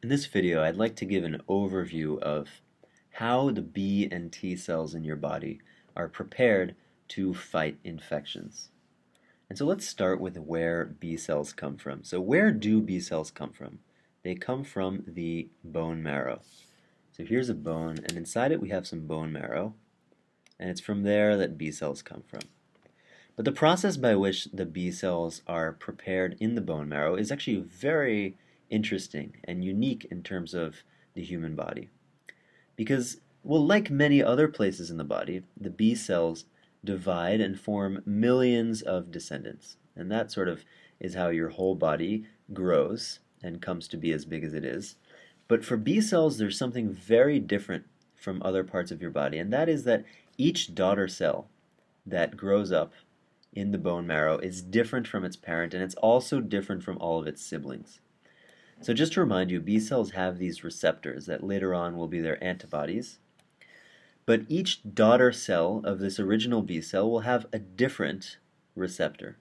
In this video, I'd like to give an overview of how the B and T cells in your body are prepared to fight infections. And so let's start with where B cells come from. So where do B cells come from? They come from the bone marrow. So here's a bone, and inside it we have some bone marrow, and it's from there that B cells come from. But the process by which the B cells are prepared in the bone marrow is actually very interesting and unique in terms of the human body. Because, well, like many other places in the body, the B cells divide and form millions of descendants. And that sort of is how your whole body grows and comes to be as big as it is. But for B cells, there's something very different from other parts of your body, and that is that each daughter cell that grows up in the bone marrow is different from its parent, and it's also different from all of its siblings. So just to remind you, B cells have these receptors that later on will be their antibodies. But each daughter cell of this original B cell will have a different receptor.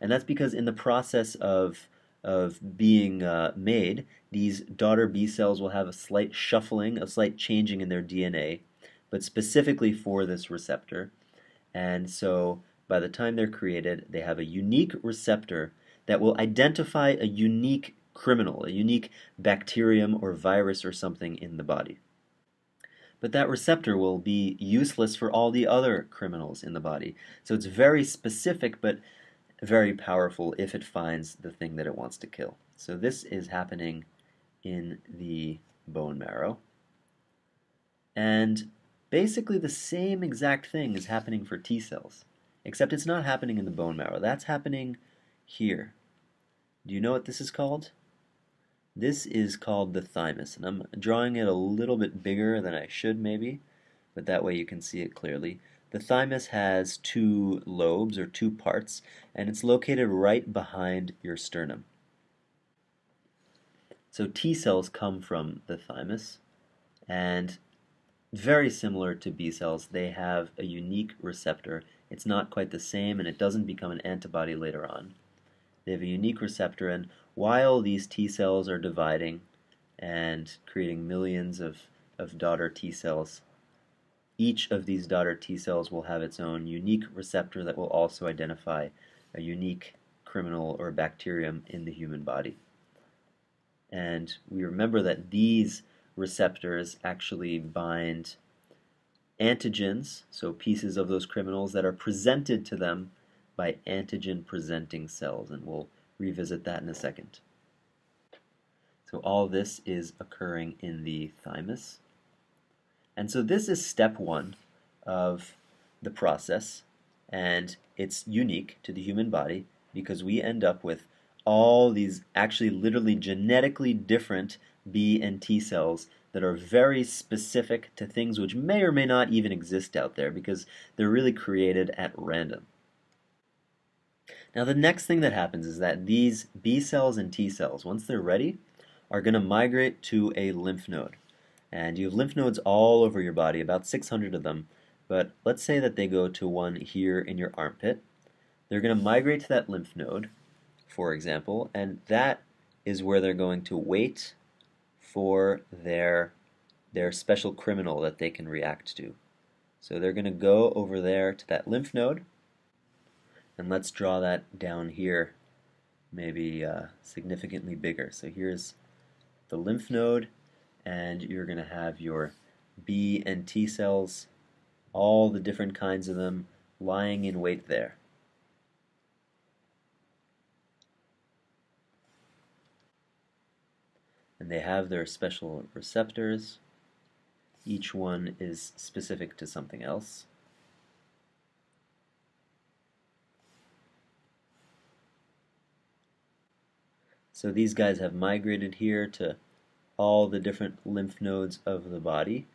And that's because in the process of, of being uh, made, these daughter B cells will have a slight shuffling, a slight changing in their DNA, but specifically for this receptor. And so by the time they're created, they have a unique receptor that will identify a unique criminal, a unique bacterium or virus or something in the body. But that receptor will be useless for all the other criminals in the body. So it's very specific but very powerful if it finds the thing that it wants to kill. So this is happening in the bone marrow. And basically the same exact thing is happening for T cells, except it's not happening in the bone marrow. That's happening here. Do you know what this is called? This is called the thymus, and I'm drawing it a little bit bigger than I should maybe, but that way you can see it clearly. The thymus has two lobes, or two parts, and it's located right behind your sternum. So T cells come from the thymus, and very similar to B cells, they have a unique receptor. It's not quite the same, and it doesn't become an antibody later on. They have a unique receptor, and while these T cells are dividing and creating millions of, of daughter T cells, each of these daughter T cells will have its own unique receptor that will also identify a unique criminal or bacterium in the human body. And we remember that these receptors actually bind antigens, so pieces of those criminals that are presented to them by antigen presenting cells, and we'll revisit that in a second. So all this is occurring in the thymus. And so this is step one of the process, and it's unique to the human body because we end up with all these actually literally genetically different B and T cells that are very specific to things which may or may not even exist out there because they're really created at random. Now the next thing that happens is that these B cells and T cells, once they're ready, are going to migrate to a lymph node. And you have lymph nodes all over your body, about 600 of them. But let's say that they go to one here in your armpit. They're going to migrate to that lymph node, for example, and that is where they're going to wait for their, their special criminal that they can react to. So they're going to go over there to that lymph node, and let's draw that down here, maybe uh, significantly bigger. So here's the lymph node, and you're going to have your B and T cells, all the different kinds of them, lying in wait there. And they have their special receptors. Each one is specific to something else. So these guys have migrated here to all the different lymph nodes of the body.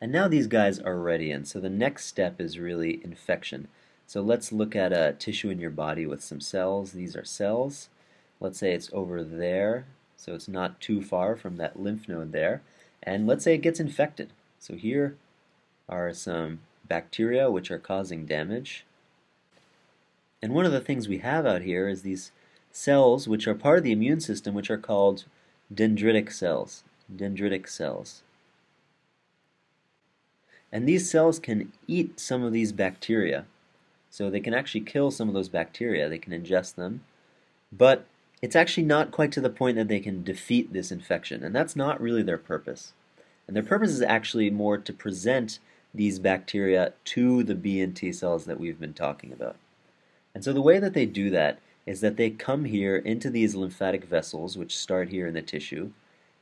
And now these guys are ready, and so the next step is really infection. So let's look at a tissue in your body with some cells. These are cells. Let's say it's over there, so it's not too far from that lymph node there. And let's say it gets infected. So here are some bacteria which are causing damage. And one of the things we have out here is these cells which are part of the immune system which are called dendritic cells. Dendritic cells. And these cells can eat some of these bacteria. So they can actually kill some of those bacteria. They can ingest them. But it's actually not quite to the point that they can defeat this infection. And that's not really their purpose. And their purpose is actually more to present these bacteria to the B and T cells that we've been talking about. And so the way that they do that is that they come here into these lymphatic vessels, which start here in the tissue,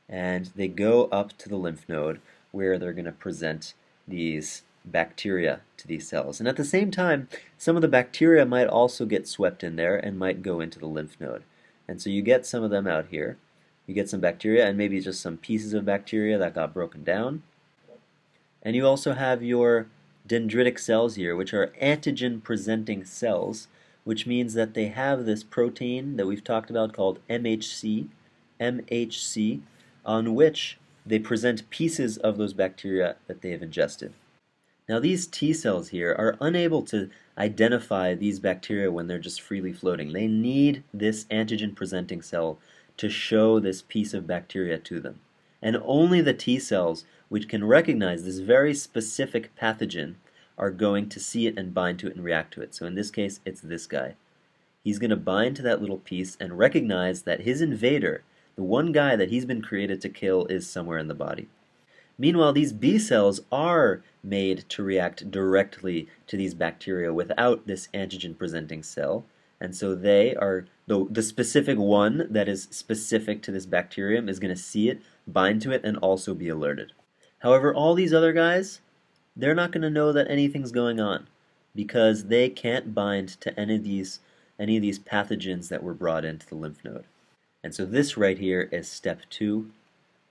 and they go up to the lymph node where they're going to present these bacteria to these cells. And at the same time, some of the bacteria might also get swept in there and might go into the lymph node. And so you get some of them out here. You get some bacteria and maybe just some pieces of bacteria that got broken down. And you also have your dendritic cells here, which are antigen presenting cells, which means that they have this protein that we've talked about called MHC, MHC, on which they present pieces of those bacteria that they have ingested. Now these T cells here are unable to identify these bacteria when they're just freely floating. They need this antigen presenting cell to show this piece of bacteria to them. And only the T cells which can recognize this very specific pathogen are going to see it and bind to it and react to it. So in this case, it's this guy. He's going to bind to that little piece and recognize that his invader, the one guy that he's been created to kill, is somewhere in the body. Meanwhile, these B cells are made to react directly to these bacteria without this antigen presenting cell. And so they are, the, the specific one that is specific to this bacterium is going to see it, bind to it, and also be alerted. However, all these other guys, they're not going to know that anything's going on because they can't bind to any of these any of these pathogens that were brought into the lymph node. And so this right here is step two,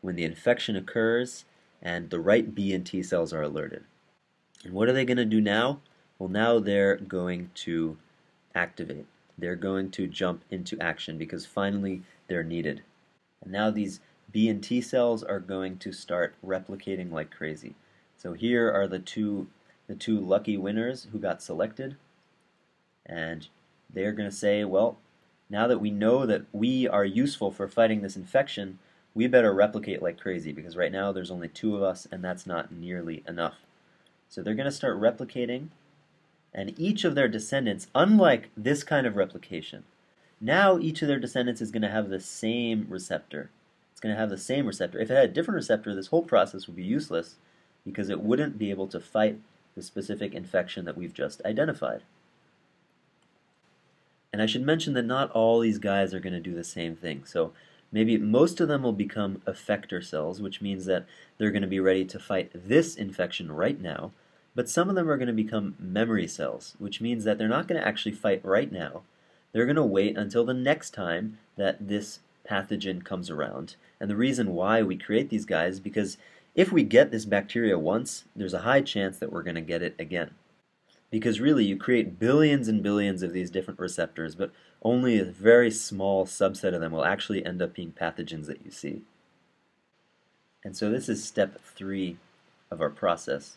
when the infection occurs and the right B and T cells are alerted. And what are they going to do now? Well, now they're going to activate. They're going to jump into action because finally they're needed. And now these B and T cells are going to start replicating like crazy. So here are the two the two lucky winners who got selected. And they're going to say, well, now that we know that we are useful for fighting this infection, we better replicate like crazy because right now there's only two of us and that's not nearly enough. So they're going to start replicating and each of their descendants, unlike this kind of replication, now each of their descendants is going to have the same receptor. It's going to have the same receptor. If it had a different receptor, this whole process would be useless because it wouldn't be able to fight the specific infection that we've just identified. And I should mention that not all these guys are going to do the same thing. So maybe most of them will become effector cells, which means that they're going to be ready to fight this infection right now. But some of them are going to become memory cells, which means that they're not going to actually fight right now. They're going to wait until the next time that this pathogen comes around. And the reason why we create these guys is because if we get this bacteria once, there's a high chance that we're going to get it again. Because really, you create billions and billions of these different receptors, but only a very small subset of them will actually end up being pathogens that you see. And so this is step three of our process,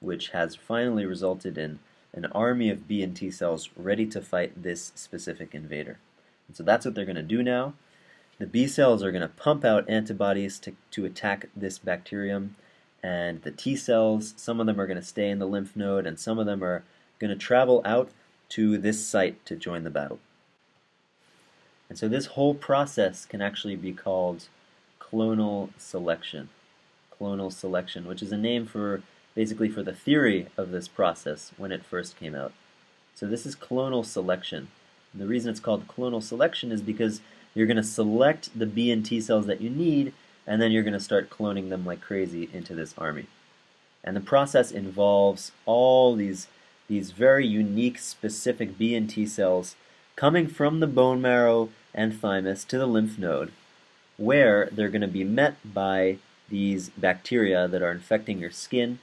which has finally resulted in an army of B and T cells ready to fight this specific invader. And so that's what they're going to do now. The B cells are going to pump out antibodies to, to attack this bacterium, and the T cells, some of them are going to stay in the lymph node, and some of them are going to travel out to this site to join the battle. And so this whole process can actually be called clonal selection. Clonal selection, which is a name for basically for the theory of this process when it first came out. So this is clonal selection. And the reason it's called clonal selection is because you're going to select the B and T cells that you need, and then you're going to start cloning them like crazy into this army. And the process involves all these, these very unique, specific B and T cells coming from the bone marrow and thymus to the lymph node, where they're going to be met by these bacteria that are infecting your skin,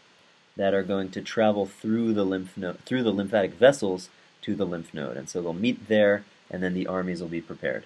that are going to travel through the lymph node, through the lymphatic vessels to the lymph node. And so they'll meet there, and then the armies will be prepared.